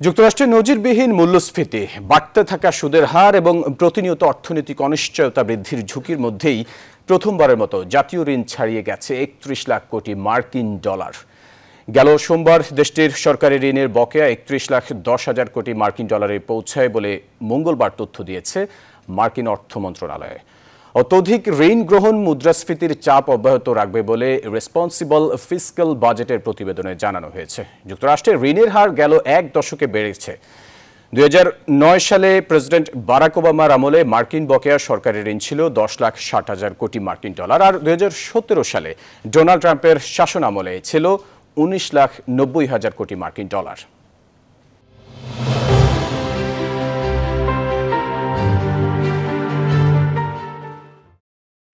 যুক্তরাষ্ট্রের নজিরবিহীন মূল্যস্ফীতি, বাড়তে থাকা সুদের হার এবং প্রতিনিয়ত অর্থনৈতিক অনিশ্চয়তা বৃদ্ধির ঝুঁকির মধ্যেই প্রথমবারের মতো জাতীয় ঋণ ছাড়িয়ে গেছে একত্রিশ লাখ কোটি মার্কিন ডলার। গেল সোমবার দেশটির সরকারি ঋণের বকেয়া একত্রিশ লাখ দশ হাজার কোটি মার্কিন ডলারে পৌঁছায় বলে মঙ্গলবার তথ্য দিয়েছে মার্কিন অর্থ মন্ত্রণালয়। অত্যধিক ঋণ গ্রহণ মুদ্রাস্ফীতির চাপ অব্যাহত রাখবে বলে রেসপন্সিবল ফিসক্যাল বাজেটের প্রতিবেদনে জানানো হয়েছে। যুক্তরাষ্ট্রের ঋণের হার গেল এক দশকে বেড়েছে। দুই হাজার নয় সালে প্রেসিডেন্ট বারাক ওবামার আমলে মার্কিন বকেয়া সরকারের ঋণ ছিল দশ লাখ ষাট হাজার কোটি মার্কিন ডলার আর দুই হাজার সতেরো সালে ডোনাল্ড ট্রাম্পের শাসন আমলে ছিল উনিশ লাখ নব্বই হাজার কোটি মার্কিন ডলার।